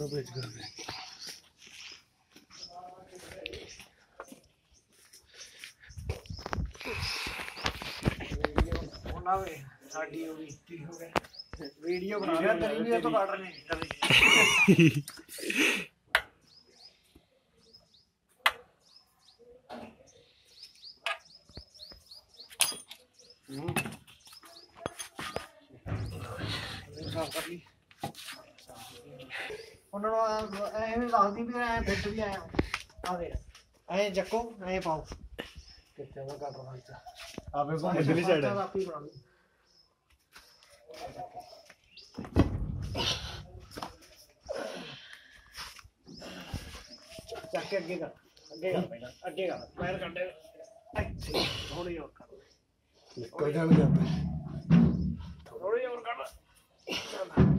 तो बेच कर वीडियो बना रहे हैं तरी भी तो काट रहे हैं। साफ़ कर ली ਉਹਨਾਂ ਨੂੰ ਐਵੇਂ ਦੱਸਦੀ ਵੀ ਐ ਫਿੱਟ ਵੀ ਐ ਆ ਦੇ ਐ ਚੱਕੋ ਐ ਪਾਓ ਕਿੱਥੇ ਮੈਂ ਕੱਟ ਰਹਾ ਇੱਥੇ ਆਵੇ ਕੋ ਇਧਰਲੀ ਸਾਈਡ ਹੈ ਆਪੀ ਬਣਾ ਲਈ ਚੱਕ ਕੇ ਅੱਗੇ ਕਰ ਅੱਗੇ ਕਰ ਪਹਿਲਾਂ ਅੱਗੇ ਕਰ ਪੈਰ ਕੱਢੇ ਇੱਥੇ ਥੋੜੀ ਹੋਰ ਕਰ ਨਿਕਲ ਜਾਣ ਜਾਂਦਾ ਥੋੜੀ ਹੋਰ ਕੱਢ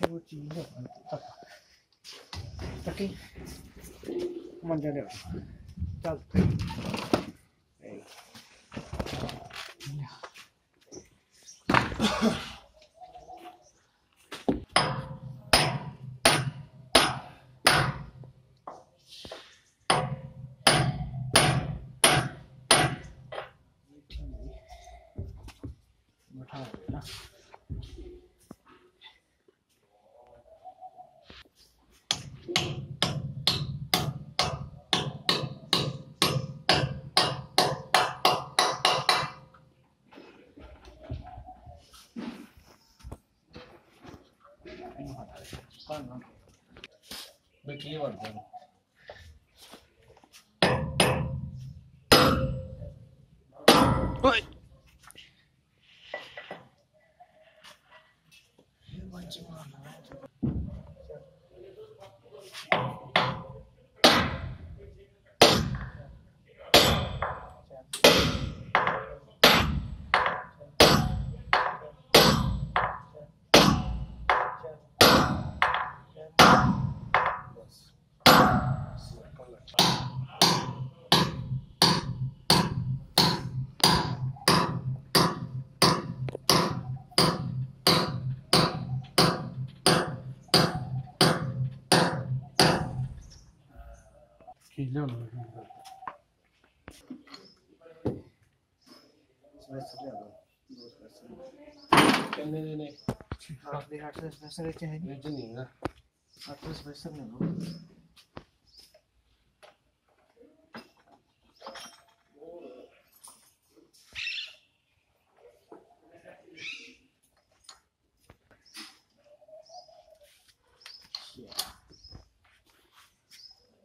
手机呢？咋？咋给？慢点点，倒退。哎呀！我操！我操！नहीं पता बेटी वर्ग ओए ये बच्चे वाला Hile olur. नहीं नहीं आठ दिन आठ दस पैसे रहते हैं नहीं ना आठ दस पैसे नहीं हो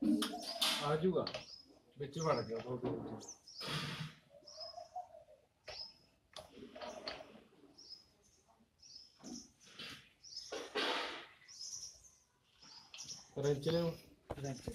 Thank you. ਆ ਜੂਗਾ ਵਿੱਚ ਵੜ ਗਿਆ ਦੋ ਦੋ ਰੈਂਚ ਲਿਓ ਰੈਂਚ